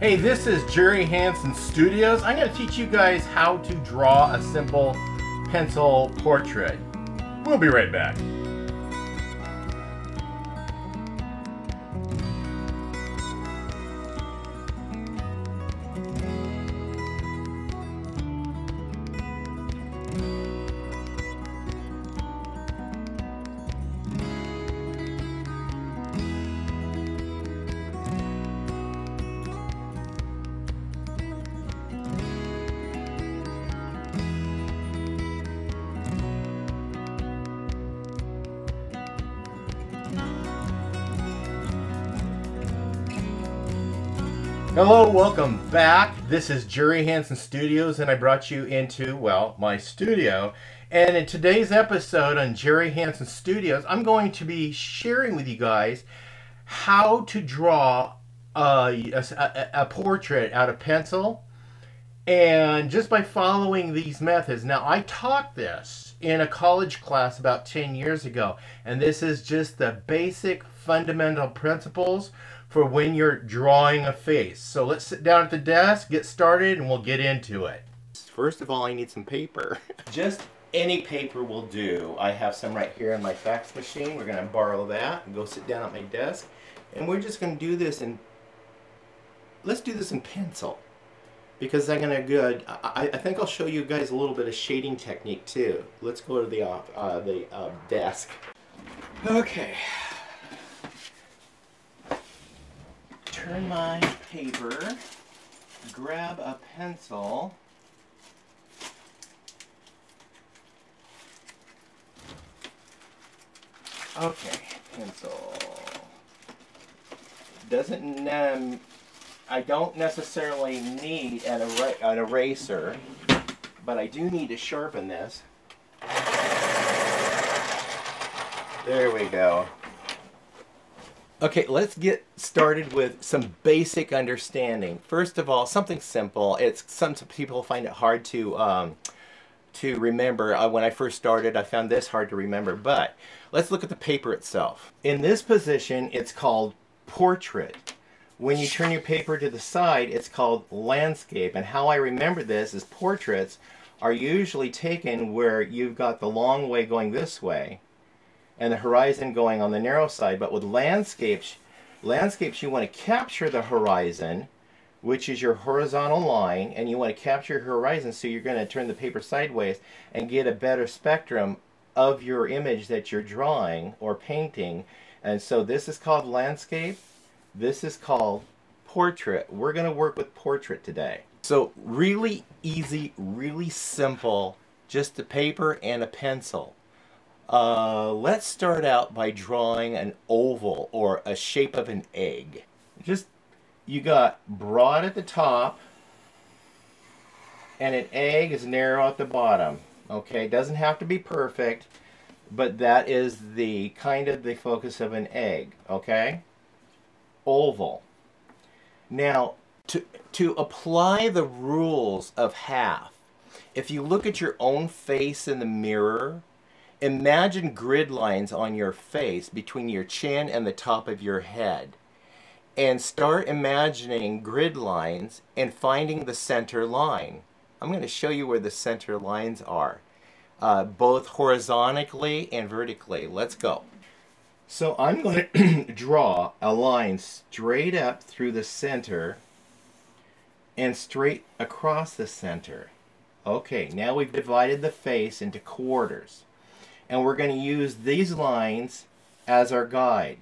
Hey, this is Jerry Hanson Studios. I'm going to teach you guys how to draw a simple pencil portrait. We'll be right back. Welcome back. This is Jerry Hanson Studios, and I brought you into, well, my studio. And in today's episode on Jerry Hanson Studios, I'm going to be sharing with you guys how to draw a, a, a portrait out of pencil. And just by following these methods. Now, I taught this in a college class about 10 years ago, and this is just the basic fundamental principles for when you're drawing a face. So let's sit down at the desk, get started, and we'll get into it. First of all, I need some paper. Just any paper will do. I have some right here in my fax machine. We're going to borrow that and go sit down at my desk. And we're just going to do this in, let's do this in pencil. Because I'm going to good, I, I think I'll show you guys a little bit of shading technique too. Let's go to the, uh, the uh, desk. Okay. Turn my paper, grab a pencil, okay, pencil, doesn't, um, I don't necessarily need an, er an eraser, but I do need to sharpen this. There we go. Okay, let's get started with some basic understanding. First of all, something simple. It's some people find it hard to um, to remember. Uh, when I first started, I found this hard to remember. But let's look at the paper itself. In this position, it's called portrait. When you turn your paper to the side, it's called landscape. And how I remember this is portraits are usually taken where you've got the long way going this way and the horizon going on the narrow side. But with landscapes, landscapes you want to capture the horizon, which is your horizontal line, and you want to capture your horizon so you're going to turn the paper sideways and get a better spectrum of your image that you're drawing or painting. And so this is called landscape. This is called portrait. We're going to work with portrait today. So really easy, really simple, just a paper and a pencil. Uh, let's start out by drawing an oval or a shape of an egg. Just, you got broad at the top and an egg is narrow at the bottom. Okay, doesn't have to be perfect, but that is the kind of the focus of an egg. Okay, oval. Now, to, to apply the rules of half, if you look at your own face in the mirror, Imagine grid lines on your face between your chin and the top of your head. And start imagining grid lines and finding the center line. I'm going to show you where the center lines are, uh, both horizontally and vertically. Let's go. So I'm going to draw a line straight up through the center and straight across the center. Okay, now we've divided the face into quarters and we're going to use these lines as our guide.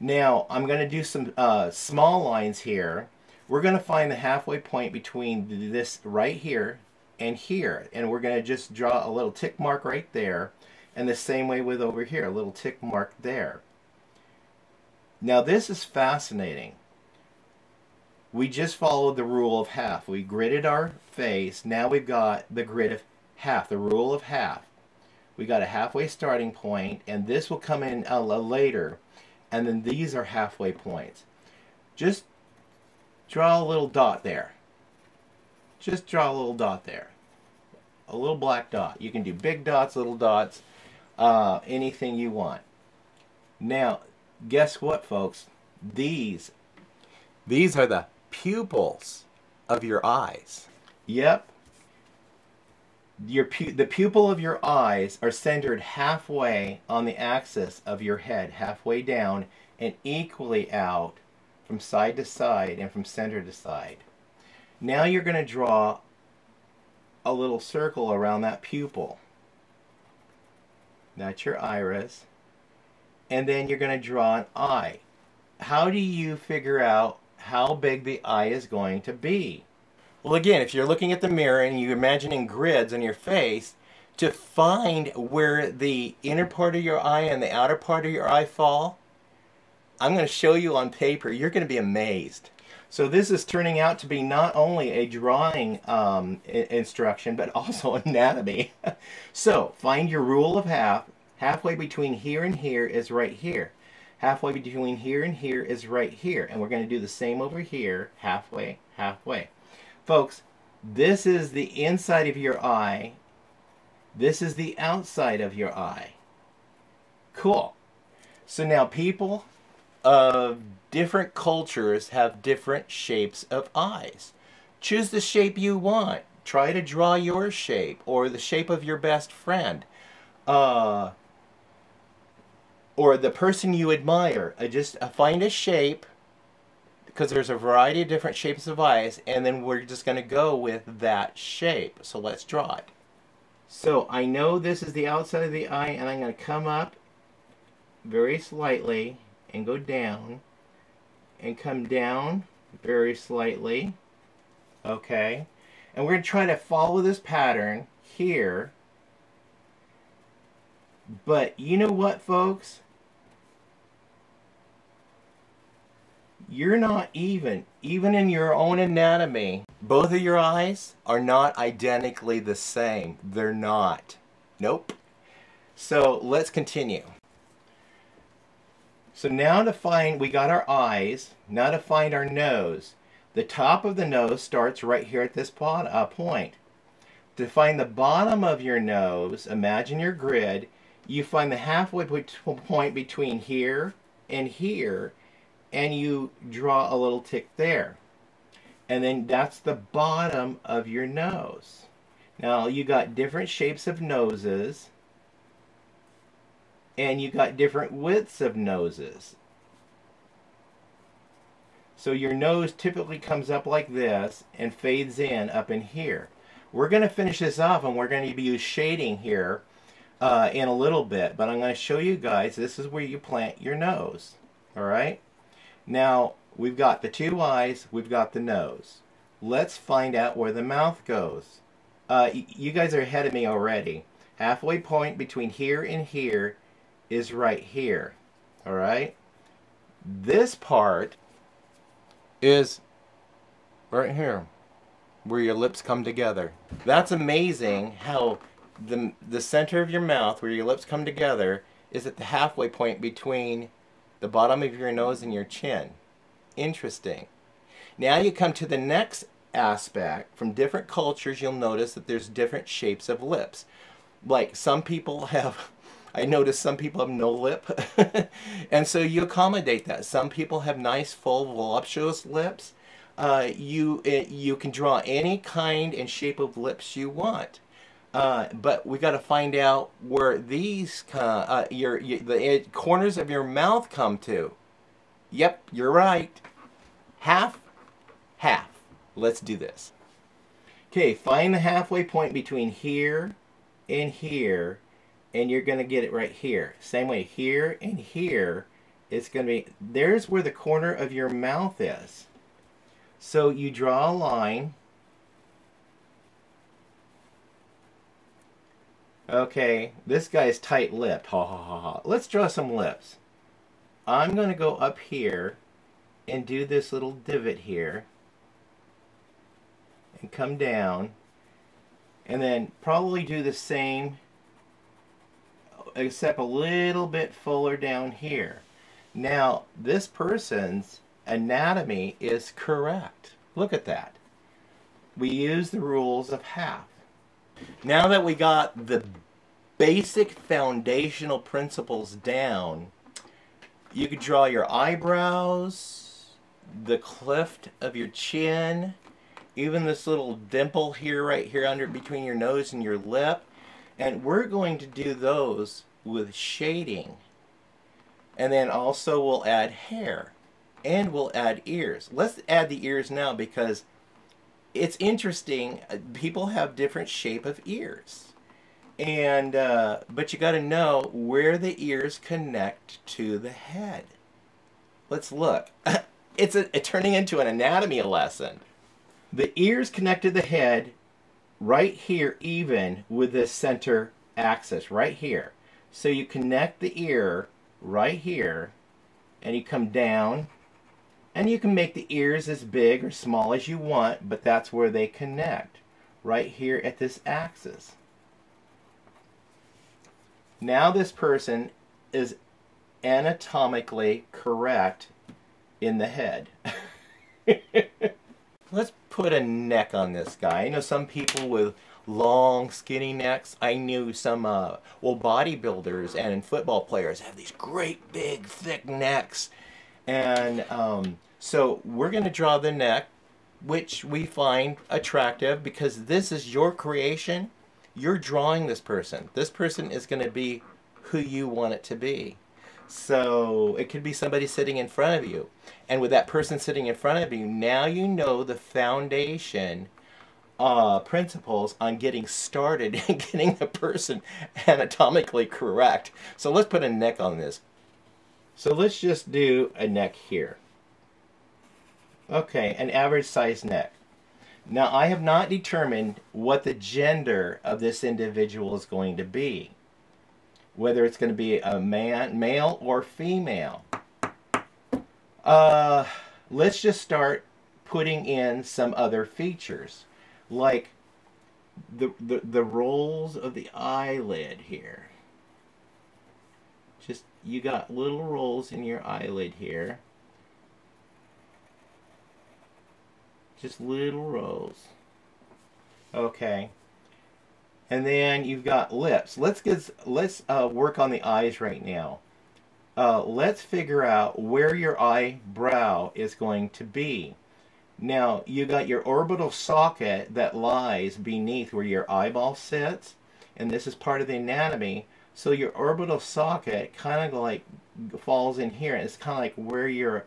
Now I'm going to do some uh, small lines here. We're going to find the halfway point between this right here and here and we're going to just draw a little tick mark right there and the same way with over here, a little tick mark there. Now this is fascinating. We just followed the rule of half. We gridded our face. Now we've got the grid of half, the rule of half we got a halfway starting point and this will come in a later. And then these are halfway points. Just draw a little dot there. Just draw a little dot there. A little black dot. You can do big dots little dots uh, anything you want. Now guess what folks? These these are the pupils of your eyes. Yep. Your pu- the pupil of your eyes are centered halfway on the axis of your head, halfway down, and equally out from side to side and from center to side. Now you're going to draw a little circle around that pupil. That's your iris. And then you're going to draw an eye. How do you figure out how big the eye is going to be? Well, again, if you're looking at the mirror and you're imagining grids on your face, to find where the inner part of your eye and the outer part of your eye fall, I'm going to show you on paper. You're going to be amazed. So this is turning out to be not only a drawing um, instruction, but also anatomy. so find your rule of half. Halfway between here and here is right here. Halfway between here and here is right here. And we're going to do the same over here, halfway, halfway. Folks, this is the inside of your eye. This is the outside of your eye. Cool. So now people of different cultures have different shapes of eyes. Choose the shape you want. Try to draw your shape or the shape of your best friend. Uh, or the person you admire. Uh, just uh, find a shape because there's a variety of different shapes of eyes and then we're just going to go with that shape. So let's draw it. So I know this is the outside of the eye and I'm going to come up very slightly and go down and come down very slightly. Okay. And we're going to try to follow this pattern here. But you know what, folks? You're not even. Even in your own anatomy, both of your eyes are not identically the same. They're not. Nope. So let's continue. So now to find, we got our eyes, now to find our nose. The top of the nose starts right here at this pot, uh, point. To find the bottom of your nose, imagine your grid, you find the halfway point between here and here, and you draw a little tick there. And then that's the bottom of your nose. Now you got different shapes of noses and you got different widths of noses. So your nose typically comes up like this and fades in up in here. We're going to finish this off and we're going to use shading here uh, in a little bit. But I'm going to show you guys, this is where you plant your nose. Alright? Now, we've got the two eyes, we've got the nose. Let's find out where the mouth goes. Uh, you guys are ahead of me already. Halfway point between here and here is right here. All right? This part is right here where your lips come together. That's amazing how the, the center of your mouth where your lips come together is at the halfway point between the bottom of your nose and your chin. Interesting. Now you come to the next aspect. From different cultures, you'll notice that there's different shapes of lips. Like some people have I notice some people have no lip. and so you accommodate that. Some people have nice, full, voluptuous lips. Uh, you, it, you can draw any kind and shape of lips you want. Uh, but we got to find out where these uh, uh your, your the corners of your mouth come to. Yep, you're right. Half, half. Let's do this. Okay, find the halfway point between here and here and you're going to get it right here. Same way here and here, it's going to be, there's where the corner of your mouth is. So you draw a line. Okay, this guy's tight-lipped. Ha ha ha ha. Let's draw some lips. I'm going to go up here and do this little divot here and come down and then probably do the same except a little bit fuller down here. Now, this person's anatomy is correct. Look at that. We use the rules of half. Now that we got the basic foundational principles down, you could draw your eyebrows, the cleft of your chin, even this little dimple here, right here under between your nose and your lip. And we're going to do those with shading. And then also we'll add hair and we'll add ears. Let's add the ears now because it's interesting. People have different shape of ears. And, uh, but you got to know where the ears connect to the head. Let's look. it's a, a, turning into an anatomy lesson. The ears connect to the head right here even with this center axis right here. So you connect the ear right here and you come down and you can make the ears as big or small as you want but that's where they connect right here at this axis. Now this person is anatomically correct in the head. Let's put a neck on this guy. I know some people with long skinny necks. I knew some uh, well bodybuilders and football players have these great big thick necks. And um, so we're going to draw the neck which we find attractive because this is your creation. You're drawing this person. This person is going to be who you want it to be. So it could be somebody sitting in front of you. And with that person sitting in front of you, now you know the foundation uh, principles on getting started and getting the person anatomically correct. So let's put a neck on this. So let's just do a neck here. Okay, an average size neck. Now I have not determined what the gender of this individual is going to be whether it's going to be a man, male or female. Uh, let's just start putting in some other features, like the, the, the rolls of the eyelid here. You got little rolls in your eyelid here. Just little rolls. Okay. And then you've got lips. Let's get let's uh, work on the eyes right now. Uh, let's figure out where your eyebrow is going to be. Now, you got your orbital socket that lies beneath where your eyeball sits, and this is part of the anatomy. So your orbital socket kind of like falls in here, and it's kind of like where your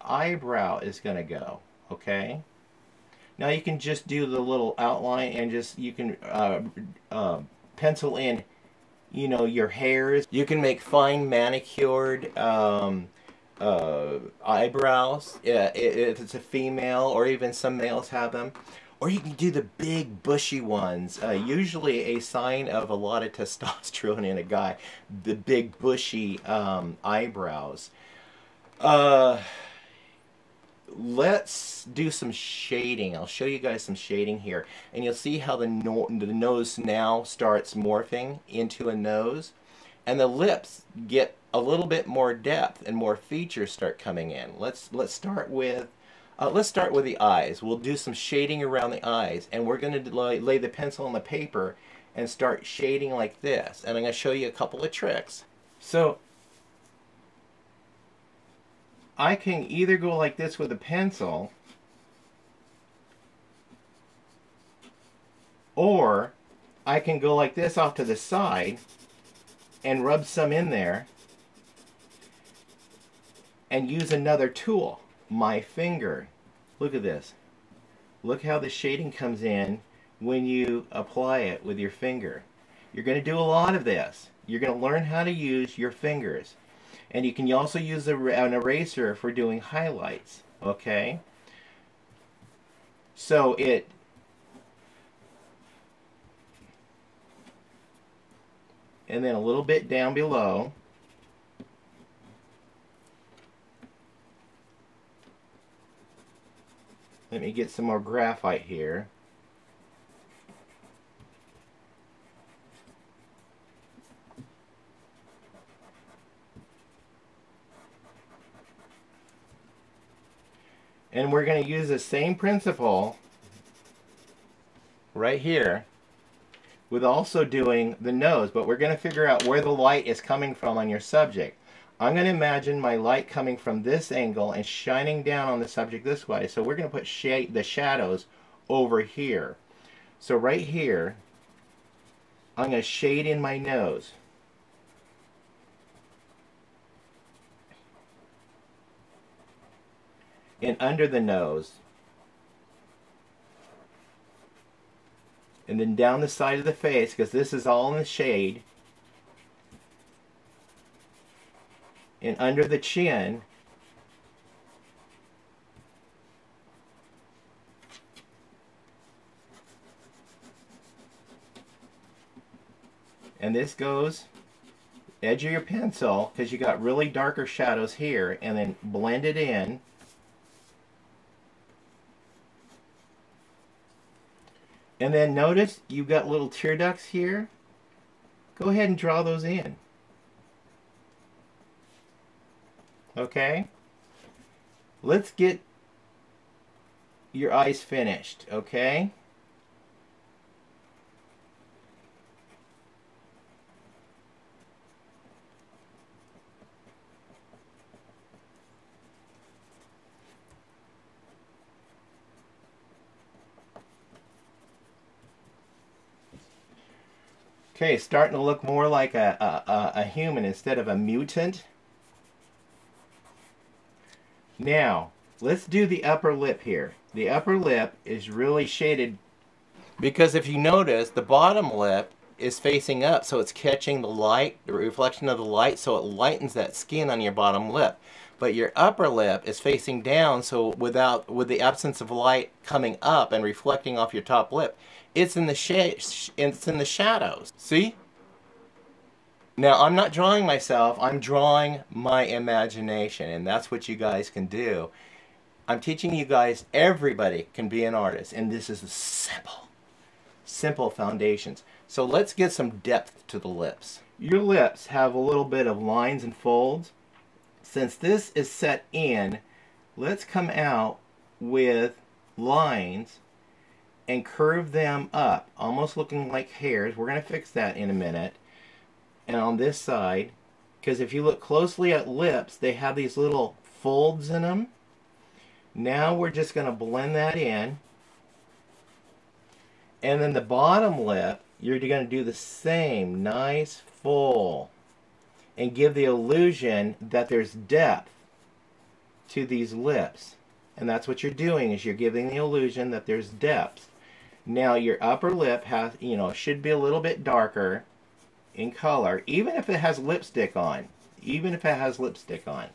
eyebrow is going to go, okay? Now you can just do the little outline and just, you can uh, uh, pencil in, you know, your hairs. You can make fine manicured um, uh, eyebrows if it's a female or even some males have them. Or you can do the big bushy ones, uh, usually a sign of a lot of testosterone in a guy, the big bushy um, eyebrows. Uh, let's do some shading. I'll show you guys some shading here. And you'll see how the, no the nose now starts morphing into a nose. And the lips get a little bit more depth and more features start coming in. Let's, let's start with uh, let's start with the eyes. We'll do some shading around the eyes. And we're going to lay, lay the pencil on the paper and start shading like this. And I'm going to show you a couple of tricks. So I can either go like this with a pencil or I can go like this off to the side and rub some in there and use another tool, my finger. Look at this. Look how the shading comes in when you apply it with your finger. You're going to do a lot of this. You're going to learn how to use your fingers. And you can also use a, an eraser for doing highlights, okay? So it and then a little bit down below let me get some more graphite here And we're going to use the same principle right here with also doing the nose, but we're going to figure out where the light is coming from on your subject. I'm going to imagine my light coming from this angle and shining down on the subject this way. So we're going to put shade, the shadows over here. So right here, I'm going to shade in my nose. And under the nose. And then down the side of the face, because this is all in the shade. And under the chin and this goes edge of your pencil because you got really darker shadows here and then blend it in. And then notice you've got little tear ducts here. Go ahead and draw those in Okay? Let's get your eyes finished, okay? Okay, starting to look more like a, a, a human instead of a mutant. Now, let's do the upper lip here. The upper lip is really shaded because if you notice, the bottom lip is facing up, so it's catching the light, the reflection of the light, so it lightens that skin on your bottom lip. But your upper lip is facing down, so without with the absence of light coming up and reflecting off your top lip, it's in the shade, it's in the shadows. See? Now, I'm not drawing myself, I'm drawing my imagination, and that's what you guys can do. I'm teaching you guys, everybody can be an artist, and this is simple, simple foundations. So let's get some depth to the lips. Your lips have a little bit of lines and folds. Since this is set in, let's come out with lines and curve them up, almost looking like hairs. We're going to fix that in a minute and on this side because if you look closely at lips they have these little folds in them now we're just going to blend that in. And then the bottom lip you're going to do the same nice full and give the illusion that there's depth to these lips. And that's what you're doing is you're giving the illusion that there's depth. Now your upper lip has you know should be a little bit darker in color, even if it has lipstick on. Even if it has lipstick on.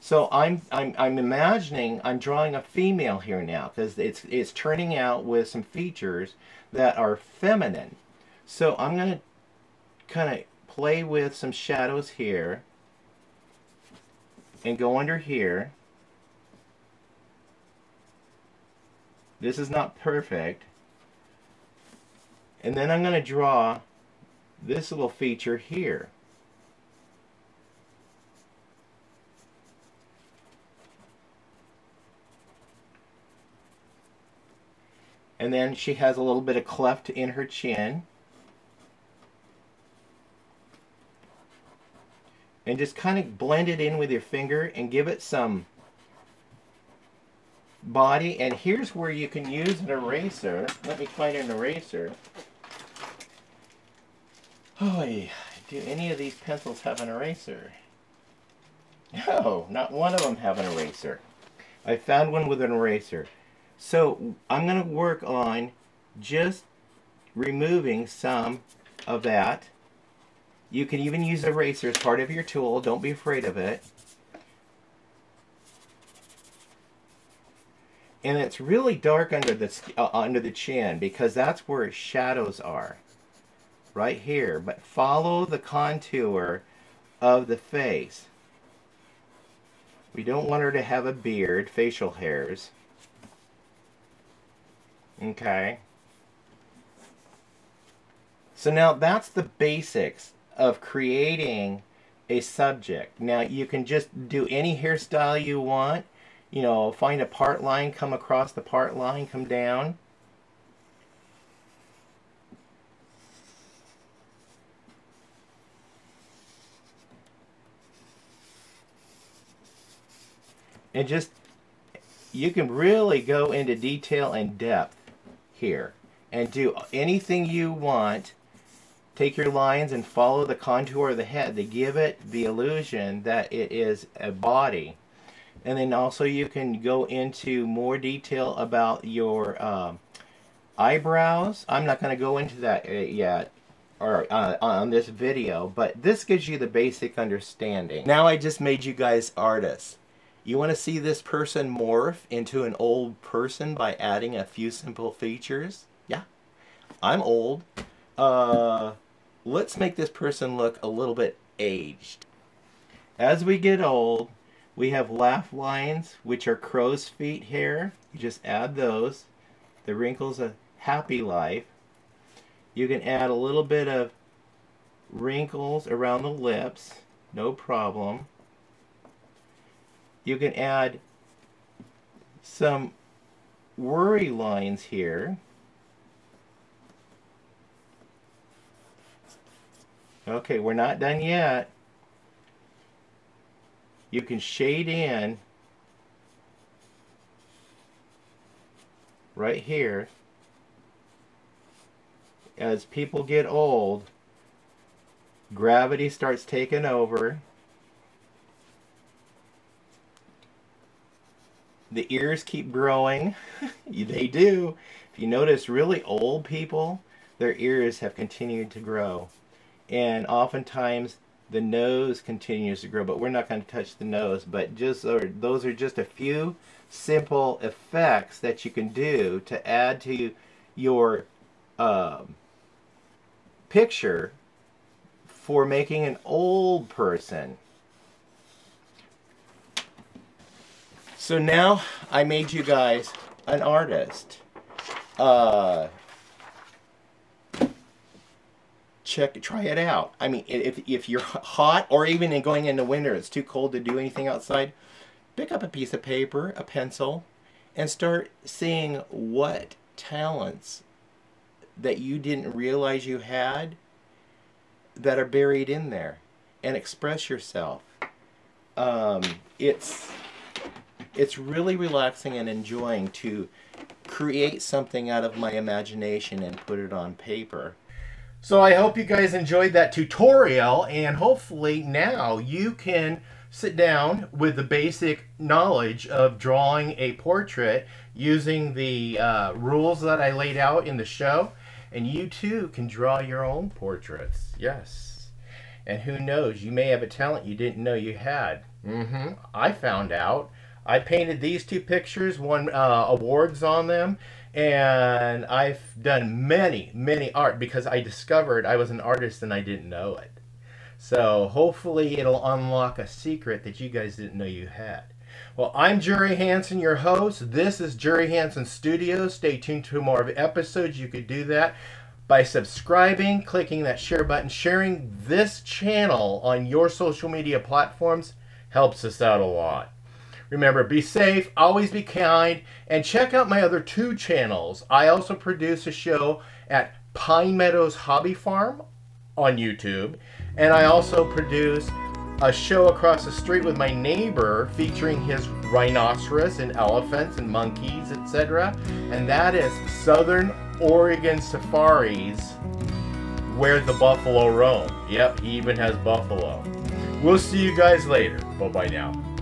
So I'm, I'm, I'm imagining, I'm drawing a female here now because it's, it's turning out with some features that are feminine. So I'm going to kind of play with some shadows here and go under here. This is not perfect. And then I'm going to draw this little feature here. And then she has a little bit of cleft in her chin. And just kind of blend it in with your finger and give it some body. And here's where you can use an eraser. Let me find an eraser. Oh, do any of these pencils have an eraser? No, not one of them have an eraser. I found one with an eraser. So I'm going to work on just removing some of that. You can even use eraser as part of your tool. Don't be afraid of it. And it's really dark under the uh, under the chin because that's where shadows are right here, but follow the contour of the face. We don't want her to have a beard, facial hairs. Okay. So now that's the basics of creating a subject. Now you can just do any hairstyle you want. You know, find a part line, come across the part line, come down. And just you can really go into detail and depth here and do anything you want. Take your lines and follow the contour of the head to give it the illusion that it is a body. And then also you can go into more detail about your um, eyebrows. I'm not going to go into that uh, yet or uh, on this video but this gives you the basic understanding. Now I just made you guys artists you want to see this person morph into an old person by adding a few simple features yeah I'm old uh, let's make this person look a little bit aged as we get old we have laugh lines, which are crow's feet hair. You just add those. The wrinkles of happy life. You can add a little bit of wrinkles around the lips, no problem. You can add some worry lines here. Okay, we're not done yet. You can shade in right here. As people get old gravity starts taking over the ears keep growing they do if you notice really old people their ears have continued to grow and oftentimes the nose continues to grow, but we're not going to touch the nose. But just or those are just a few simple effects that you can do to add to your um, picture for making an old person. So now I made you guys an artist. Uh, check try it out i mean if, if you're hot or even in going into winter it's too cold to do anything outside pick up a piece of paper a pencil and start seeing what talents that you didn't realize you had that are buried in there and express yourself um, it's it's really relaxing and enjoying to create something out of my imagination and put it on paper so I hope you guys enjoyed that tutorial and hopefully now you can sit down with the basic knowledge of drawing a portrait using the uh, rules that I laid out in the show and you too can draw your own portraits. Yes. And who knows, you may have a talent you didn't know you had. Mm-hmm. I found out. I painted these two pictures, won uh, awards on them, and I've done many, many art because I discovered I was an artist and I didn't know it. So hopefully it'll unlock a secret that you guys didn't know you had. Well, I'm Jerry Hanson, your host. This is Jerry Hanson Studios. Stay tuned to more of episodes. You could do that by subscribing, clicking that share button, sharing this channel on your social media platforms helps us out a lot. Remember, be safe, always be kind, and check out my other two channels. I also produce a show at Pine Meadows Hobby Farm on YouTube, and I also produce a show across the street with my neighbor featuring his rhinoceros and elephants and monkeys, etc. And that is Southern Oregon Safaris, where the buffalo roam. Yep, he even has buffalo. We'll see you guys later. Bye-bye now.